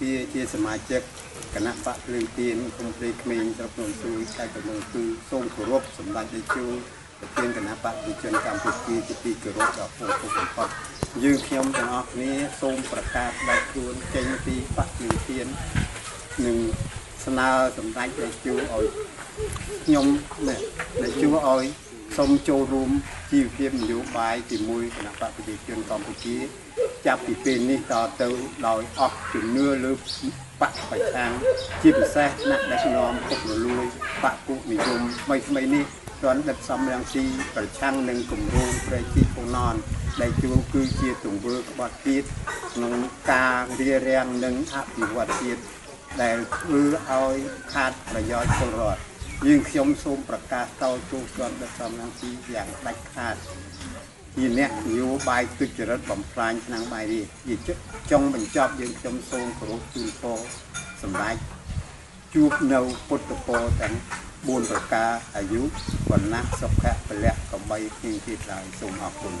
ភាជាសមាជិកគណៈបកភ្លើងទៀនគុំព្រៃក្មេងស្រុកភ្នំស៊ូខេត្តកំពង់គឺសូមគោរពសម្ដេចតេជោប្រធានគណៈបកប្រជាជនកម្ពុជាជាទីគោរពដ៏ពងពុកបំផុតយើងខ្ញុំទាំងអស់គ្នាសូមប្រកាសដាច់ខ្លួនចេញពីបកភ្លើងទៀននិងស្នើសម្ដេចតេជោឲ្យខ្ញុំនេះតេជោឲ្យសូមចូលរួមជីវភាពនយោបាយជាមួយគណៈបកប្រជាជនកម្ពុជា ចាប់ពីពេលនេះតទៅដោយអស់ជំនឿលើបកប្រឆាំងជាពិសេសថ្នាក់ដឹកនាំពុករលួយបកគុនិយមថ្មីថ្មីនេះគ្រាន់ដិតសំរងស៊ីប្រឆាំងនឹងគម្រោងប្រែជីពូណនដែលជួគឺជាទង្វើក្បត់ជាតិក្នុងការរៀបរៀងនិងអភិវឌ្ឍជាតិដែលធ្វើឲ្យខាតប្រយោជន៍ពលរដ្ឋយើងខ្ញុំសូមប្រកាសតទៅគ្រាន់ដិតសំរងស៊ីយ៉ាងដាច់ខាត ជាអ្នកនយោបាយទុច្ចរិតបំផ្លាញឆ្នាំងបាយនេះជាចុងបញ្ចប់យើងខ្ញុំសូមគោរពជូនពរសម្ដេចជួបនៅពុទ្ធពរទាំង4ប្រការអាយុវណ្ណៈសុខៈពលៈកំបីគ្មានទៀតឡើយសូមអរគុណ